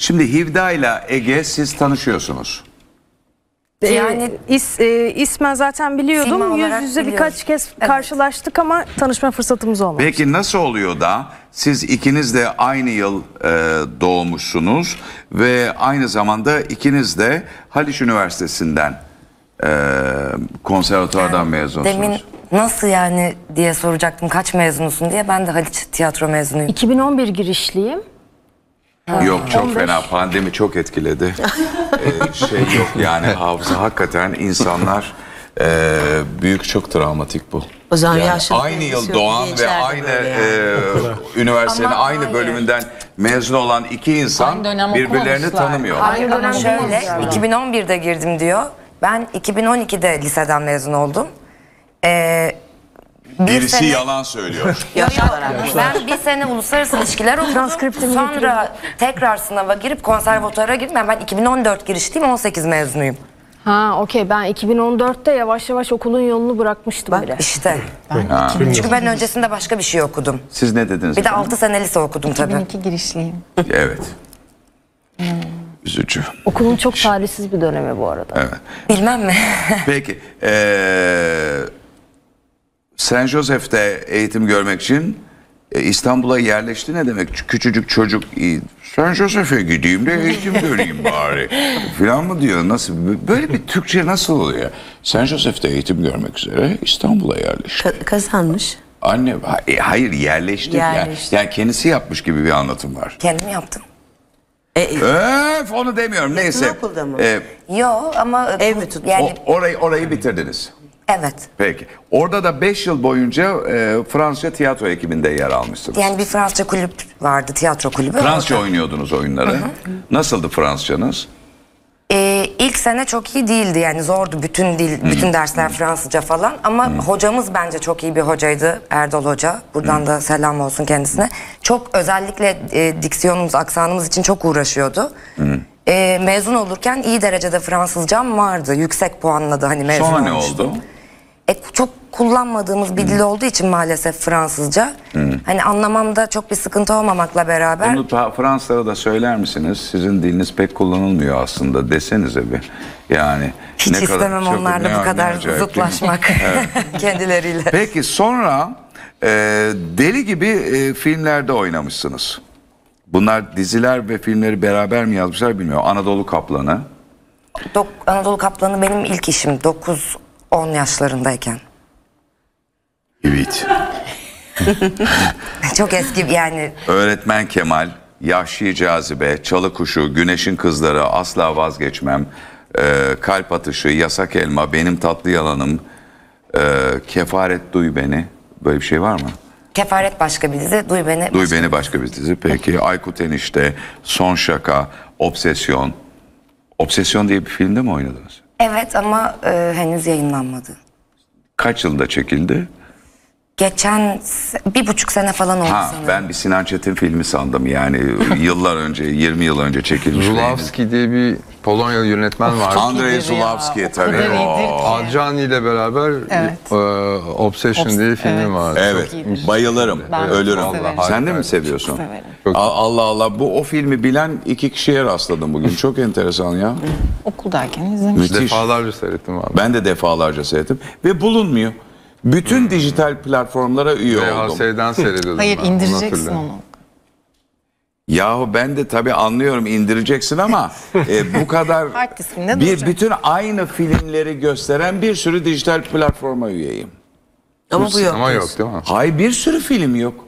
Şimdi Hivda ile Ege siz tanışıyorsunuz. Yani- Yani is, e, ismen zaten biliyordum. Yüz yüze biliyoruz. birkaç kez Evet. karşılaştık ama tanışma fırsatımız olmadı. Peki nasıl oluyor da siz ikiniz de aynı yıl e, doğmuşsunuz ve aynı zamanda ikiniz de Haliç Üniversitesi'nden e, konservatuvardan mezunsunuz. Demin nasıl yani diye soracaktım kaç mezunusun diye. Ben de Haliç tiyatro mezunuyum. 2011 girişliyim. Yok çok 15. fena pandemi çok etkiledi. Ee, şey yok yani hafıza hakikaten insanlar e, büyük çok travmatik bu. O zaman Yani yaşlı aynı yıl doğan ve aynı böyle yani. e, üniversitenin Ama aynı hayır. bölümünden mezun olan iki insan Aynı birbirlerini tanımıyorlar. Hayır dönem şöyle değiliz yani. 2011'de girdim diyor. Ben 2012'de liseden mezun oldum. Ee, Birisi sene- yalan söylüyor. Yok. Ben bir sene uluslararası ilişkiler okudum. Transkriptimi Sonra tekrar sınava girip konservatuvara girdim. Yani ben 2014 girişliyim 18 mezunuyum. Ha okey ben 2014'te yavaş yavaş okulun yolunu bırakmıştım bile. İşte. Çünkü ben öncesinde başka bir şey okudum. Siz ne dediniz? Bir de efendim? 6 sene lise okudum tabii. 2002 girişliyim. Evet. Üzücü. Okulun çok talihsiz bir dönemi bu arada. Evet. Bilmem mi? Peki. eee Saint Joseph'te eğitim görmek için e, İstanbul'a yerleşti ne demek? Küçücük çocuk e, Saint Joseph'e gideyim de eğitim göreyim bari. Filan mı diyor? Nasıl? Böyle bir Türkçe nasıl oluyor? Saint Joseph'te eğitim görmek üzere İstanbul'a yerleşti. Ka- kazanmış. Anne e, hayır yerleşti. Yani, Yerleşti. yani kendisi yapmış gibi bir anlatım var. Kendim yaptım. E, Öf onu demiyorum neyse. okulda mı? E, Yo ama Ev mi tuttu? Yani o- orayı orayı bitirdiniz. Evet. Peki. Orada da 5 yıl boyunca e, Fransızca tiyatro ekibinde yer almışsınız. Yani bir Fransızca kulüp vardı, tiyatro kulübü. Fransızca Orada- oynuyordunuz oyunları. Nasıldı Fransızcanız? Ee, ilk sene çok iyi değildi yani zordu bütün dil, bütün dersler Fransızca falan ama hocamız bence çok iyi bir hocaydı Erdal Hoca. Buradan da selam olsun kendisine. Çok özellikle e, diksiyonumuz, aksanımız için çok uğraşıyordu. Ee, mezun olurken iyi derecede Fransızcam vardı. Yüksek puanladı hani mezun Sonra ne oldu? E, çok kullanmadığımız bir dil olduğu için maalesef Fransızca. Hani anlamamda çok bir sıkıntı olmamakla beraber. Bunu ta- Fransızlara da söyler misiniz? Sizin diliniz pek kullanılmıyor aslında desenize bir. Yani Hiç istemem çok- onlarla ne- bu ne kadar acayip değil mi? zıtlaşmak kendileriyle. Peki sonra e, deli gibi e, filmlerde oynamışsınız. Bunlar diziler ve filmleri beraber mi yazmışlar bilmiyorum. Anadolu Kaplanı. Dok- Anadolu Kaplanı benim ilk işim 9-10 yaşlarındayken. Evet. Çok eski yani Öğretmen Kemal, Yahşi Cazibe, Çalı Kuşu, Güneşin Kızları, Asla Vazgeçmem, e, Kalp Atışı, Yasak Elma, Benim Tatlı Yalanım, e, Kefaret Duy Beni. Böyle bir şey var mı? kefaret başka bir dizi. Duy beni. Duy Beni başka bir dizi. Peki Aykut Enişte, Son Şaka, Obsesyon. Obsesyon diye bir filmde mi oynadınız? Evet ama e, henüz yayınlanmadı. Kaç yılda çekildi? Geçen bir buçuk sene falan oldu Ha sanırım. ben bir Sinan Çetin filmi sandım yani yıllar önce 20 yıl önce çekilmiş. Zulawski diye bir Polonyalı yönetmen var. Andrei Zulawski tabii. O-. Adjani ile beraber Evet. e, Obsession Obs- diye filmi evet. var. Evet, iyidir. bayılırım, Ben ölürüm. çok severim. Sen de mi seviyorsun? severim. Çok- Allah Allah, bu o filmi bilen iki kişiye rastladım bugün. Çok enteresan ya. Okuldayken izlemiştim. Müthiş. Defalarca seyrettim abi. Ben de defalarca seyrettim ve bulunmuyor. Bütün dijital platformlara üye oldum. VHS'den seyrediyordum Hayır ben, indireceksin onu. Yahu ben de tabii anlıyorum indireceksin ama e, bu kadar bir duracak. bütün aynı filmleri gösteren bir sürü dijital platforma üyeyim. Ama bu yok. Ama yok değil mi? Hay bir sürü film yok.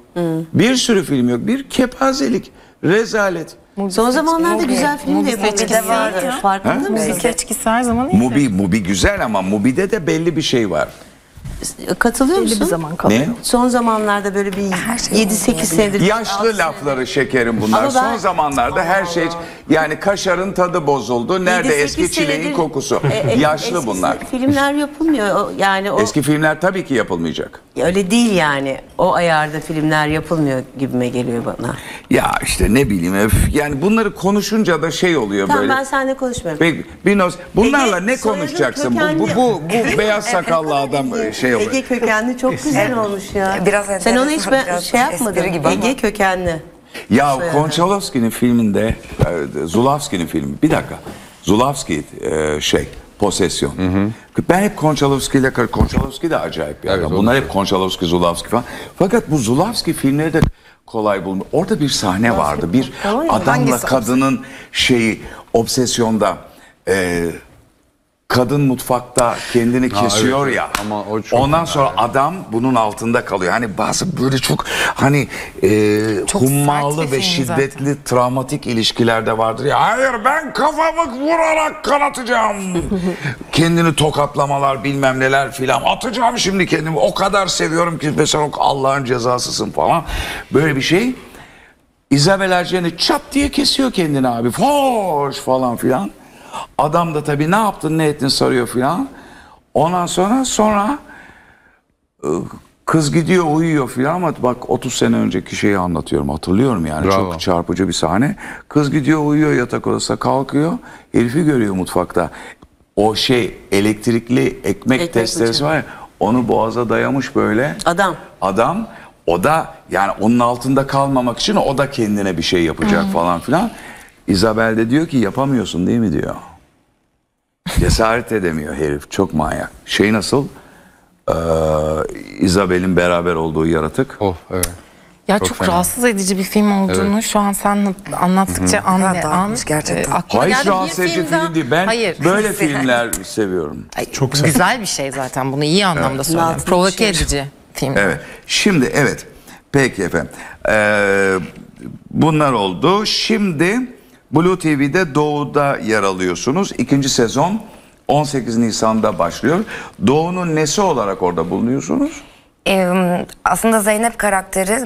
Bir sürü film yok. Bir kepazelik, rezalet. Son zamanlarda güzel film de Mubi seçkisi vardı. Farkında mısın? Müzik seçkisi her zaman iyi. Mubi, Mubi güzel ama Mubi'de de belli bir şey var. Katılıyor Belli bir musun? zaman kalıyor. Ne? Son zamanlarda böyle bir Her şey 7-8 senedir. Yaşlı lafları şekerim bunlar. Ama ben- Son zamanlarda her şey yani kaşarın tadı bozuldu. Nerede 7-8 eski çileğin kokusu? E, e, Yaşlı eski bunlar. Filmler yapılmıyor. O- Yani o Eski filmler tabii ki yapılmayacak. öyle değil yani. O ayarda filmler yapılmıyor gibime geliyor bana. Ya işte ne bileyim öf. Yani bunları konuşunca da şey oluyor Tamam böyle. ben seninle konuşmuyorum. Peki, Binoz, bunlarla Ege, ne soyadın konuşacaksın? Bu, bu, kökenli. bu, bu beyaz sakallı adam şey oluyor. Ege kökenli çok güzel olmuş ya. Biraz Sen onu hiç enteresan, ben, biraz şey yapmadın. espri gibi ama. Ege kökenli. Ya Konchalovsky'nin filminde, e, Zulawski'nin filmi, bir dakika. Zulawski e, şey, Posesyon. Ben hep Konchalovsky ile Konchalovsky de acayip bir Evet, adam. Bunlar hep Konchalovsky, Zulawski falan. Fakat bu Zulawski filmleri de kolay bulmuyor. Orada bir sahne vardı. Bir adamla kadının şeyi, obsesyonda e, kadın mutfakta kendini kesiyor evet, ya. ama o çok Ondan sonra yani. adam bunun altında kalıyor. Hani bazı böyle çok hani e, Çok hummalı ve film zaten. şiddetli travmatik ilişkilerde vardır ya. Hayır ben kafamı vurarak kanatacağım. Kendini tokatlamalar bilmem neler filan. Atacağım şimdi kendimi. O kadar seviyorum ki mesela Allah'ın cezasısın falan. Böyle bir şey. Isabel Ercen'i çat diye kesiyor kendini abi. Foş falan filan. Adam da tabii ne yaptın ne ettin soruyor filan. Ondan sonra sonra e, kız gidiyor uyuyor filan ama bak 30 sene önceki şeyi anlatıyorum hatırlıyorum yani Bravo. çok çarpıcı bir sahne. Kız gidiyor uyuyor yatak odasına kalkıyor herifi görüyor mutfakta. O şey elektrikli ekmek, Ekmek testeresi bıçağı. var ya onu boğaza dayamış böyle. Adam. Adam o da yani onun altında kalmamak için o da kendine bir şey yapacak falan filan. Isabel de diyor ki yapamıyorsun değil mi diyor. Cesaret edemiyor herif çok manyak. Şey nasıl? Ee, Isabel'in beraber olduğu yaratık. Of evet. Ya Çok çok, fena. rahatsız edici bir film olduğunu şu an sen anlattıkça an an dağıtmış gerçekten. e, Hayır geldi. an sevdiği filmden- film değil. Ben Hayır. böyle filmler seviyorum. Ay, güzel bir şey zaten bunu iyi anlamda söylüyorum. Altını Provoke düşürmüş. edici film. Evet. Şimdi evet. Peki efendim. Ee, bunlar oldu. Şimdi Blue TV'de Doğu'da yer alıyorsunuz. İkinci sezon 18 Nisan'da başlıyor. Doğu'nun nesi olarak orada bulunuyorsunuz? Ee, aslında Zeynep karakteri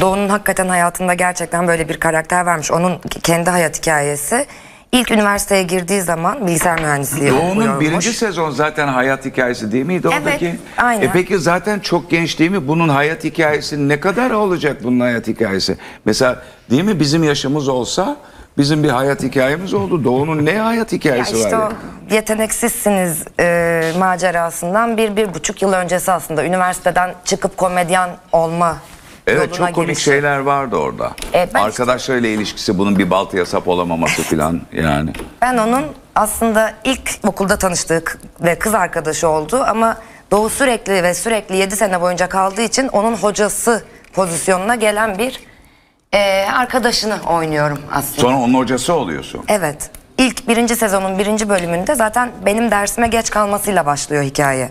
Doğu'nun hakikaten hayatında gerçekten böyle bir karakter varmış. Onun kendi hayat hikayesi. İlk üniversiteye girdiği zaman bilgisayar mühendisliği Doğu'nun birinci sezon zaten hayat hikayesi değil miydi Evet, oradaki? aynen. E peki zaten çok genç değil mi? Bunun hayat hikayesi ne kadar olacak bunun hayat hikayesi? Mesela değil mi bizim yaşımız olsa bizim bir hayat hikayemiz oldu. Doğu'nun ne hayat Ya hikayesi işte var? o yeteneksizsiniz e, macerasından bir, bir buçuk yıl öncesi aslında üniversiteden çıkıp komedyen olma Evet çok komik girişi. şeyler vardı orada. E, ben Arkadaşlarıyla ilişkisi bunun bir baltaya sap olamaması falan yani. Ben onun aslında ilk okulda tanıştığı ve kız arkadaşı oldu ama Doğu sürekli ve sürekli 7 sene boyunca kaldığı için onun hocası pozisyonuna gelen bir e, arkadaşını oynuyorum aslında. Sonra onun hocası oluyorsun. Evet. İlk birinci sezonun birinci bölümünde zaten benim dersime geç kalmasıyla başlıyor hikaye.